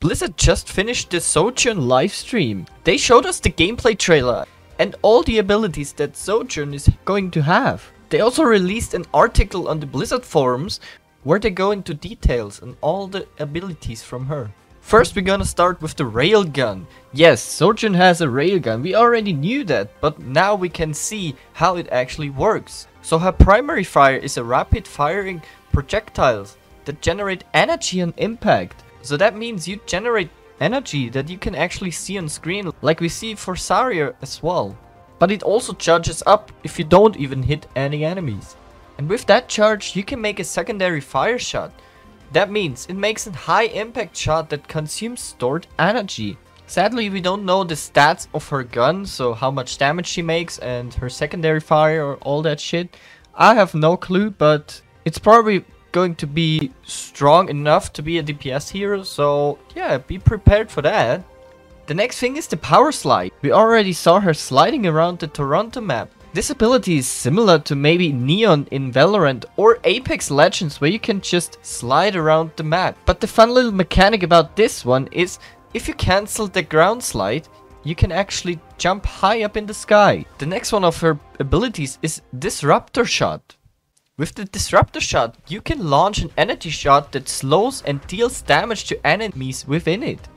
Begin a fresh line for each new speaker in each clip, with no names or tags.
Blizzard just finished the Sojourn livestream. They showed us the gameplay trailer and all the abilities that Sojourn is going to have. They also released an article on the Blizzard forums where they go into details on all the abilities from her. First we're gonna start with the railgun. Yes, Sojourn has a railgun, we already knew that, but now we can see how it actually works. So her primary fire is a rapid firing projectiles that generate energy on impact. So that means you generate energy that you can actually see on screen like we see for Zarya as well. But it also charges up if you don't even hit any enemies. And with that charge you can make a secondary fire shot. That means it makes a high impact shot that consumes stored energy. Sadly we don't know the stats of her gun, so how much damage she makes and her secondary fire or all that shit. I have no clue, but it's probably going to be strong enough to be a DPS hero, so yeah, be prepared for that. The next thing is the power slide. We already saw her sliding around the Toronto map. This ability is similar to maybe Neon in Valorant or Apex Legends where you can just slide around the map. But the fun little mechanic about this one is if you cancel the ground slide, you can actually jump high up in the sky. The next one of her abilities is Disruptor Shot. With the Disruptor Shot, you can launch an energy shot that slows and deals damage to enemies within it.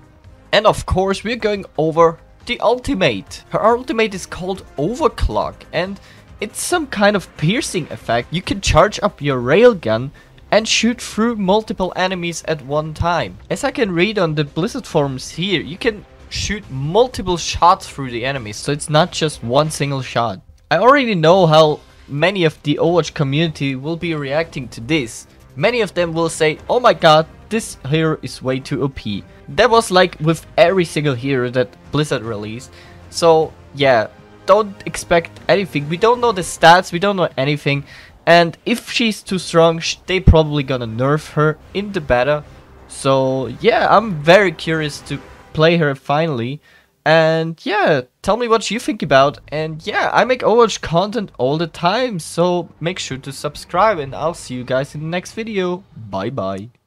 And of course, we're going over the ultimate. Her ultimate is called Overclock and it's some kind of piercing effect. You can charge up your railgun and shoot through multiple enemies at one time. As I can read on the Blizzard forums here, you can shoot multiple shots through the enemies, so it's not just one single shot. I already know how many of the Overwatch community will be reacting to this. Many of them will say, oh my god, this hero is way too OP. That was like with every single hero that Blizzard released. So yeah, don't expect anything. We don't know the stats, we don't know anything. And if she's too strong, they probably gonna nerf her in the beta. So yeah, I'm very curious to play her finally. And yeah, tell me what you think about. And yeah, I make Overwatch content all the time, so make sure to subscribe and I'll see you guys in the next video. Bye bye.